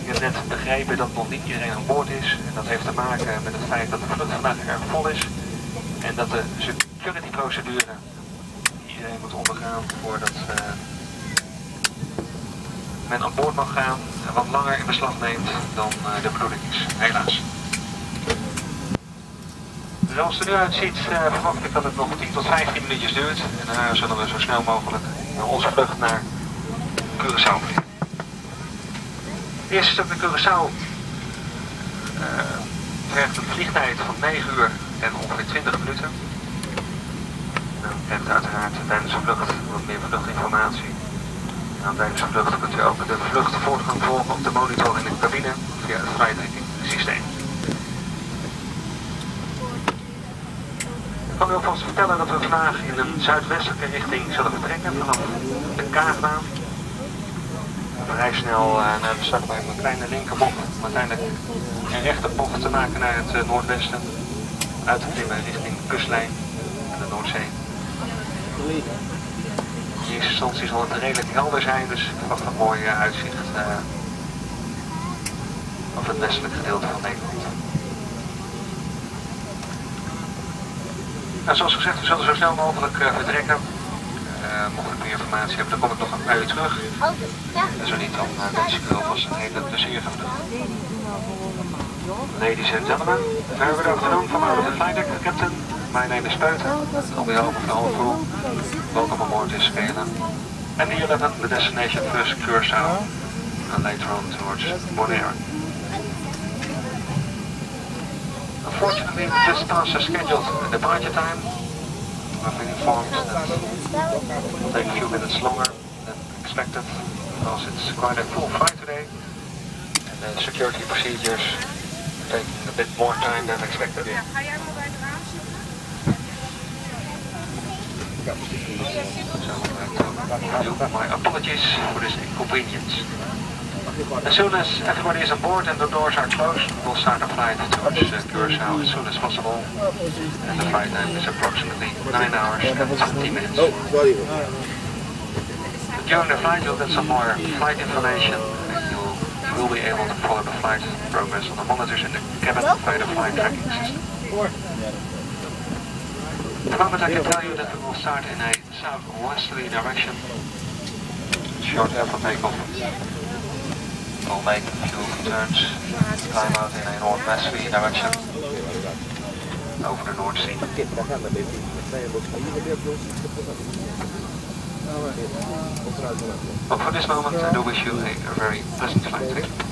Ik heb net begrepen dat nog niet iedereen aan boord is. En dat heeft te maken met het feit dat de vlucht vandaag erg vol is. En dat de security procedure iedereen moet ondergaan voordat uh, men aan boord mag gaan. Wat langer in beslag neemt dan uh, de bedoeling is. Helaas. Zoals het er nu uitziet uh, verwacht ik dat het nog 10 tot 15 minuutjes duurt. En daarna zullen we zo snel mogelijk onze vlucht naar Curaçao vliegen. Eerste stuk naar Curaçao uh, vergt een vliegtijd van 9 uur en ongeveer 20 minuten. Dan krijgt uiteraard tijdens de vlucht wat meer vluchtinformatie. En tijdens de vlucht kunt u ook de vluchtvoortgang volgen op de monitor in de cabine via het flight systeem. Ik kan u alvast vertellen dat we vandaag in een zuidwestelijke richting zullen vertrekken vanaf de Kaagbaan. Vrij snel uh, naar de start bij een kleine linkerbocht, om uiteindelijk een rechte bocht te maken naar het uh, noordwesten. Uit te klimmen richting kustlijn en de Noordzee. In eerste instantie zal het redelijk helder zijn, dus ik verwacht een mooi uh, uitzicht op het westelijk gedeelte van Nederland. Nou, zoals gezegd, we zullen zo snel mogelijk vertrekken. Uh, mocht ik meer informatie hebben, dan kom ik nog een uur terug. En zo niet, dan uh, wens ik u alvast een hele plezierige. Ladies and gentlemen, very good afternoon from the flight deck, Captain. My name is Peuter. On behalf of the whole crew, welcome aboard this Scala. And the 11, the destination first Curaçao, and later on towards Bonaire. Unfortunately, we just passed the scheduled departure time. I've been informed that it will take a few minutes longer than expected because it's quite a full flight today. And the security procedures taking a bit more time than expected. So, my apologies for this inconvenience. As soon as everybody is on board and the doors are closed, we'll start the flight towards uh, Curaçao as soon as possible. And the flight time is approximately 9 hours and 20 minutes. During the flight you'll get some more flight information and you'll, will be able to follow the flight progress on the monitors in the cabin by the flight tracking system. At the moment I can tell you that we will start in a southwesterly direction. Short after takeoff. We'll make a few turns, climb out in a northwesterly direction over the North Sea. But for this moment, I do wish you a, very pleasant flight. Eh?